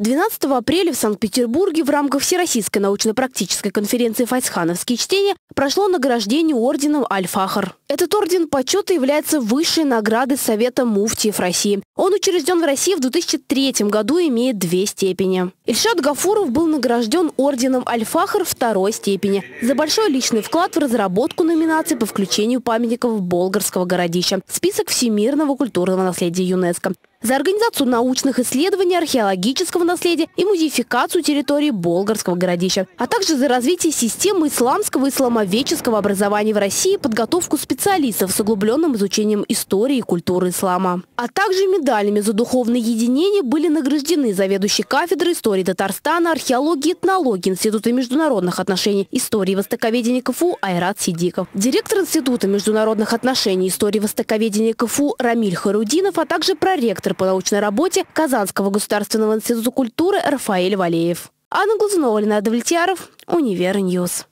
12 апреля в Санкт-Петербурге в рамках Всероссийской научно-практической конференции «Файсхановские чтения» прошло награждение орденом Аль-Фахар. Этот орден почета является высшей наградой Совета муфтиев России. Он учрежден в России в 2003 году и имеет две степени. Ильшат Гафуров был награжден орденом Аль-Фахар второй степени за большой личный вклад в разработку номинаций по включению памятников Болгарского городища в список всемирного культурного наследия ЮНЕСКо за организацию научных исследований археологического наследия и музеификацию территории Болгарского городища, а также за развитие системы исламского и исламоведческого образования в России подготовку специалистов с углубленным изучением истории и культуры ислама. А также медалями за духовное единение были награждены заведующий кафедрой истории Татарстана, археологии и этнологии Института международных отношений истории и востоковедения КФУ Айрат Ситдиков, директор Института международных отношений истории и востоковедения КФУ Рамиль Хайрутдинов, а также проректор по научной работе Казанского государственного института культуры Рафаэль Валеев. Анна Глазунова, Ленар Давлетьяров, Univer News.